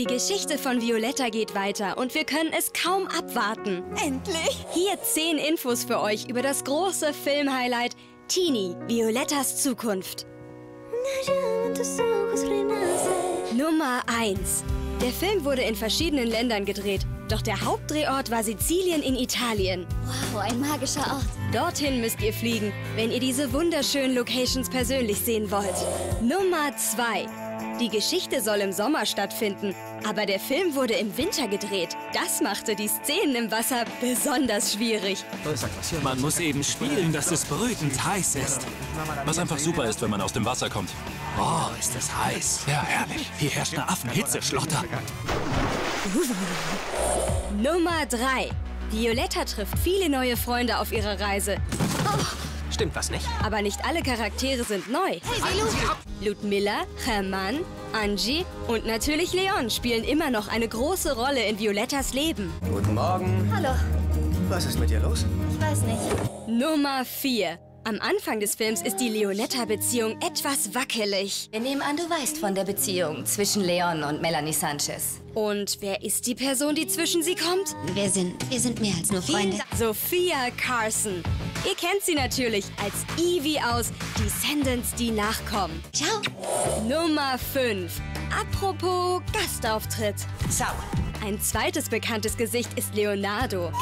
Die Geschichte von Violetta geht weiter und wir können es kaum abwarten. Endlich! Hier zehn Infos für euch über das große Filmhighlight Teenie, Violettas Zukunft. Nummer 1. Der Film wurde in verschiedenen Ländern gedreht, doch der Hauptdrehort war Sizilien in Italien. Wow, ein magischer Ort. Dorthin müsst ihr fliegen, wenn ihr diese wunderschönen Locations persönlich sehen wollt. Nummer 2. Die Geschichte soll im Sommer stattfinden, aber der Film wurde im Winter gedreht. Das machte die Szenen im Wasser besonders schwierig. Man muss eben spielen, dass es brütend heiß ist. Was einfach super ist, wenn man aus dem Wasser kommt. Oh, ist es heiß. Ja, herrlich. Hier herrscht eine Affenhitzeschlotter. Nummer 3. Violetta trifft viele neue Freunde auf ihrer Reise. Stimmt was nicht? Aber nicht alle Charaktere sind neu. Hey, Velu! Ludmilla, Hermann, Angie und natürlich Leon spielen immer noch eine große Rolle in Violettas Leben. Guten Morgen. Hallo. Was ist mit dir los? Ich weiß nicht. Nummer 4. Am Anfang des Films ist die Leonetta-Beziehung etwas wackelig. Wir nehmen an, du weißt von der Beziehung zwischen Leon und Melanie Sanchez. Und wer ist die Person, die zwischen sie kommt? Wir sind, wir sind mehr als nur Freunde. Sophia Carson. Ihr kennt sie natürlich als Evie aus Descendants, die nachkommen. Ciao. Nummer 5. Apropos Gastauftritt. Sauer. Ein zweites bekanntes Gesicht ist Leonardo.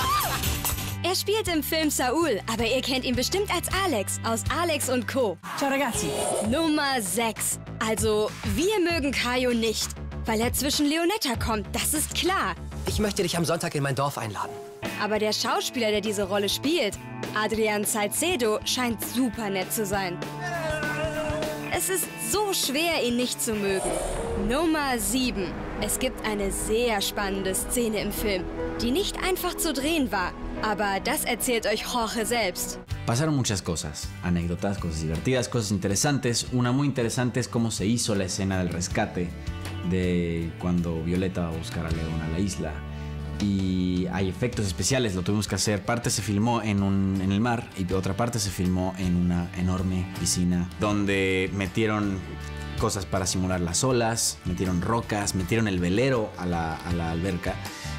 Er spielt im Film Saul, aber ihr kennt ihn bestimmt als Alex aus Alex und Co. Ciao ragazzi. Nummer 6. Also, wir mögen Kaio nicht, weil er zwischen Leonetta kommt, das ist klar. Ich möchte dich am Sonntag in mein Dorf einladen. Aber der Schauspieler, der diese Rolle spielt, Adrian Salcedo, scheint super nett zu sein. Es ist so schwer, ihn nicht zu mögen. Nummer 7. Es gibt eine sehr spannende Szene im Film, die nicht einfach zu drehen war. Aber das erzählt euch Jorge selbst. Pasaron muchas cosas, anécdotas, cosas divertidas, cosas interesantes. Una muy interesante es cómo se hizo la escena del rescate de cuando Violeta va a buscar a León a la isla. Y hay efectos especiales, lo tuvimos que hacer. Parte se filmó en, un, en el mar y otra parte se filmó en una enorme piscina donde metieron cosas para simular las olas, metieron rocas, metieron el velero a la, a la alberca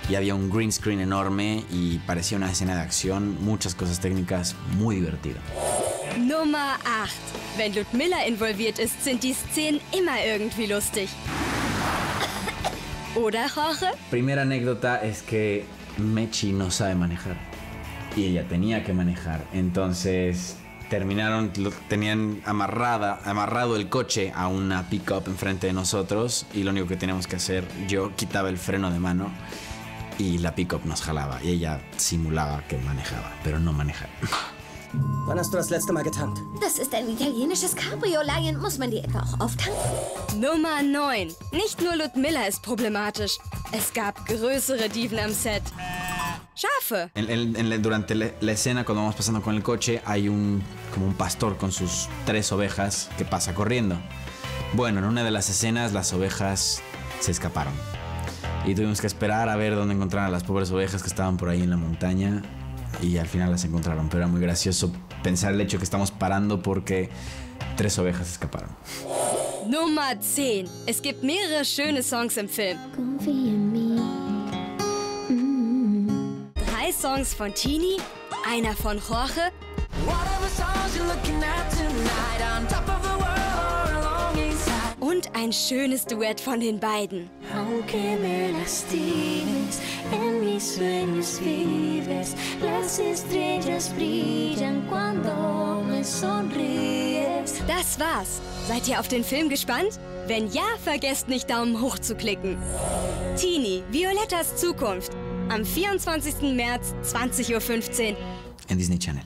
y había un green screen enorme y parecía una escena de acción, muchas cosas técnicas, muy divertido. Nummer 8. Wenn Ludmilla involviert ist, sind die Szenen immer irgendwie lustig. Oder, Jorge? Primera anécdota es que Mechi no sabe manejar y ella tenía que manejar, entonces terminaron, tenían amarrada, amarrado el coche a una pickup enfrente de nosotros y lo único que teníamos que hacer, yo quitaba el freno de mano y la pickup nos jalaba y ella simulaba que manejaba, pero no manejaba. Wann hast du das letzte Mal getankt? Das ist ein italienisches Cabriolet. Muss man die etwa auch auftanken? Nummer 9. Nicht nur Ludmilla ist problematisch. Es gab größere Diven am Set. Schafe. En- en- en durante la, la escena, cuando vamos pasando con el coche, hay un como un pastor con sus tres ovejas que pasa corriendo. Bueno, en una de las escenas las ovejas se escaparon. Y tuvimos que esperar a ver dónde encontraron a las pobres ovejas que estaban por ahí en la montaña. Y al final las encontraron. Pero era muy gracioso pensar el hecho que estamos parando porque tres ovejas escaparon. Nummer 10. Es gibt mehrere schöne Songs im Film. Mí. Drei Songs von Tini, einer von Jorge ein schönes Duett von den beiden. Aunque me lastimes, en mis sueños vives. Las estrellas brillan cuando me sonríes. Das war's. Seid ihr auf den Film gespannt? Wenn ja, vergesst nicht Daumen hoch zu klicken. Tini, Violettas Zukunft. Am 24. März, 20.15 Uhr En Disney Channel.